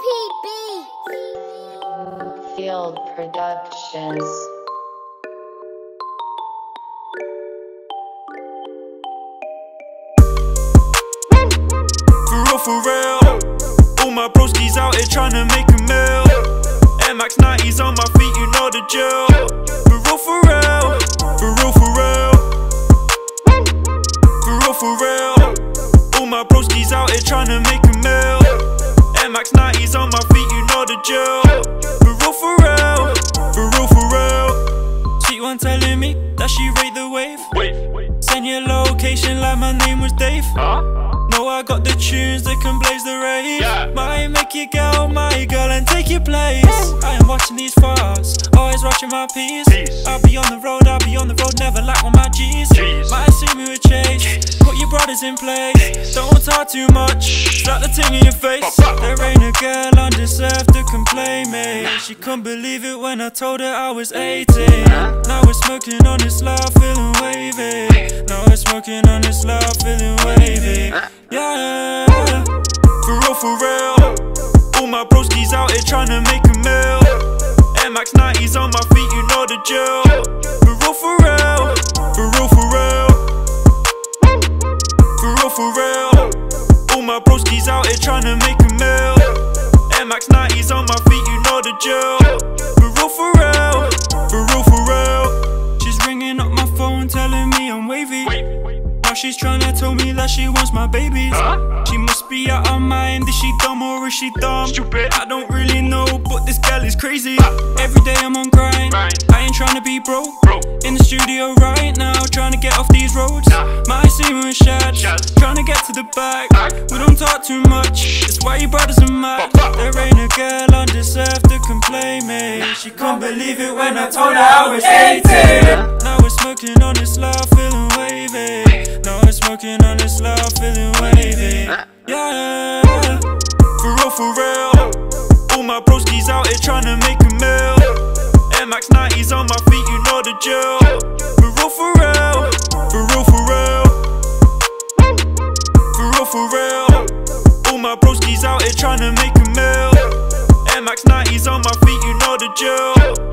PB. Field Productions. For real, for real. All my broskies out here trying to make a meal. Air Max 90s on my feet, you know the drill. For real, for real. For real, for real. For real, for real. All my broskies out here trying to make a meal. Max 90s on my feet, you know the drill. For real, for real. For real, for real. She one telling me that she rate the wave. Wait, wait. Send your location like my name was Dave. Huh? Know I got the tunes that can blaze the rave. Yeah. Might make you girl, my girl, and take your place. I am watching these files, always watching my piece. Peace. I'll be on the road, I'll be on the road, never lack on my G's. Jeez. Might see me with chase. Put your brothers in place. Don't too much. Slap the ting in your face. There ain't a girl this earth that can. She couldn't believe it when I told her I was 18. Now we're smoking on this love, feeling wavy. Now we're smoking on this love, feeling wavy. Yeah, for real, for real. All my broskies out here trying to make a meal. Air Max 90s on my feet, you know the drill. My broskies out here trying to make a meal. Air Max 90s on my feet, you know the drill. For real, for real. For real, for real. She's ringing up my phone telling me I'm wavy. Now she's tryna tell me that she wants my babies. She must be out her mind. Is she dumb or is she dumb? Stupid. I don't really know, but this girl is crazy. Every day I'm on grind. I ain't tryna be broke. Bro. In the studio right now, trying to get off these roads. Nah. My with Shad, to get to the back. We don't talk too much, that's why your brothers are mad. There ain't a girl earth that can play me. She can't believe it when I told her I was 18. Now we're smoking on this love, feeling wavy. Now we're smoking on this love, feeling wavy. Yeah, for real, for real. All my broskies out here trying to make a meal. Air Max 90s on my feet, you know the drill. For real, for real. For real, for real. All my broskies out here trying to make a meal. Air Max 90s on my feet, you know the drill.